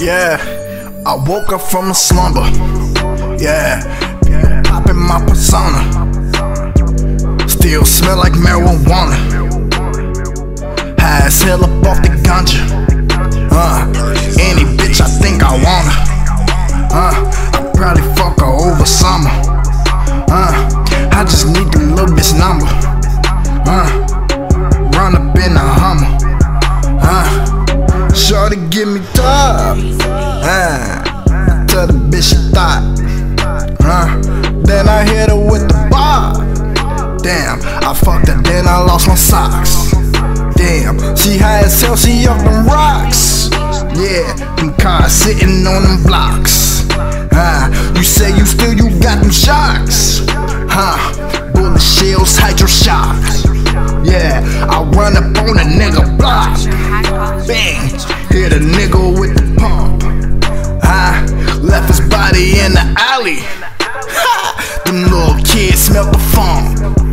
Yeah, I woke up from a slumber. Yeah, my persona. Still smell like marijuana. High as hell up off the ganja. Uh, any bitch I think I wanna. Uh, I probably fuck her over summer. Uh, I just need the little bitch number. Uh, run up in a Hummer. Uh, shorty give me top. Uh, tell the bitch she thought. I fucked her, then I lost my socks. Damn, she high as off them rocks. Yeah, them cars sitting on them blocks. Ah, you say you still you got them shocks. Huh, bullet shells, hydro shock. Yeah, I run up on a nigga block. Bang, hit a nigga with the pump. I left his body in the alley. Ha, them little kids smell the funk.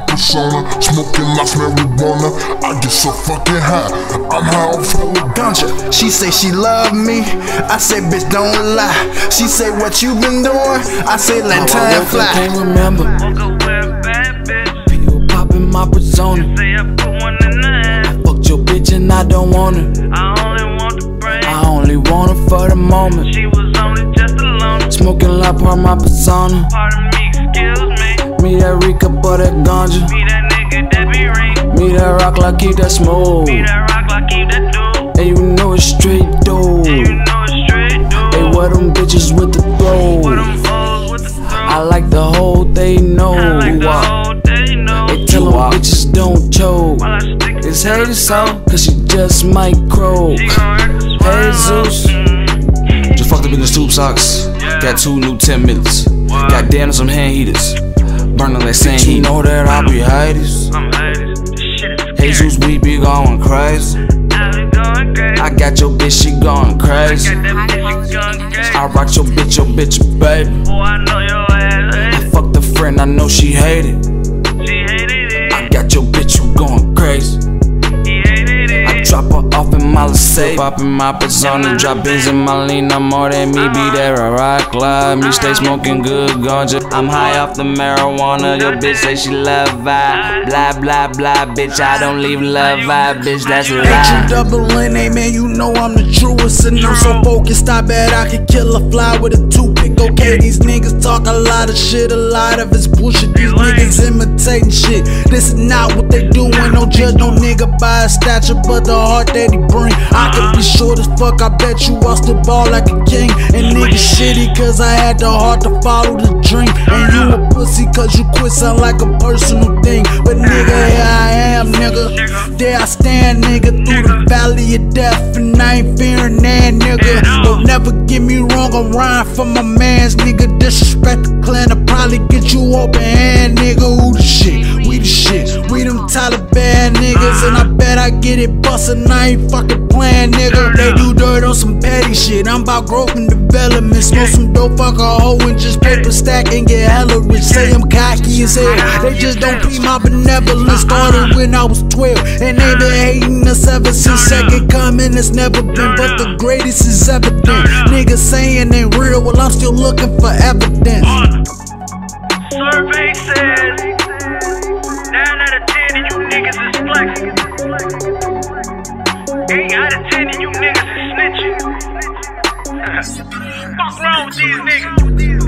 My persona, smoking lots marijuana. I get so fucking high, I'm high on fella. ganja. She say she love me. I say bitch don't lie. She say what you been doing. I say let time woke I fly. can't remember. Woke up with a bad bitch. People popping my persona. I put one in the ass. Fucked your bitch and I don't want her. I only want the brain. I only want her for the moment. She was only just alone. Smoking like part my persona. Pardon me, excuse me. Me that Rika, but that ganja. Be that nigga that be ring. Me that rock like keep that smooth. Be that rock like keep that dude. And you know it's straight And you know it's straight dude. Hey, what them bitches with the Put throw? them hoes with the throat. I like the whole they know. I like the whole day, no. They tell them bitches don't choke. While I stick it It's to haters the so, cause she just might croak. She gon' wreck the Hey. Zeus. Just fucked up in the stoop socks. Got two new 10 minutes. Got down some hand heaters. Burning like sand You heat. know that I be haters. I'm haters. This shit is Jesus, we be going crazy. I be going crazy. I got your bitch, she going crazy. Got that bitch going crazy. I rock your bitch, your bitch, baby. Boy, I know your ass fucked a friend, I know she hated. Her off in my persona, drop bins in my lean. I'm more than me, be there, a rock live. Me stay smoking good ganja. I'm high off the marijuana. Your bitch say she love vibe. Blah, blah, blah, bitch. I don't leave love vibe, bitch. That's a lie. double N, A man, you know I'm the truest. And I'm so focused, I bet I could kill a fly with a toothpick. Okay, these niggas talk a lot of shit, a lot of it's bullshit. These niggas imitating shit. This is not what they doing. Don't judge no nigga by his stature, but the heart that he bring. I could be short as fuck, I bet you I still ball like a king. And nigga shitty, cause I had the heart to follow the dream. And you a pussy, cause you quit sound like a personal thing. But nigga, here I am, nigga. There I stand, nigga, through the of death, and I ain't fearing that, nigga. Don't never get me wrong, I'm riding for my mans, nigga. Disrespect the clan, I'll probably get you open hand, nigga. Who the shit? Shit. We them Talaband niggas, and I bet I get it bustin'. I ain't fucking playing, nigga. They do dirt on some petty shit. I'm about growth and development. Smoke some dope, fuck a hoe, and just paper stack and get hella rich. Say I'm cocky as hell. They just don't be my benevolence. Uh-uh. Started when I was 12, and they been uh-uh. hating us ever since second coming. It's never been, but the greatest is ever evident. Niggas saying ain't real, well, I'm still looking for evidence. Survey says flexing. 8 out of 10 of you niggas is snitching. Fuck wrong with these niggas?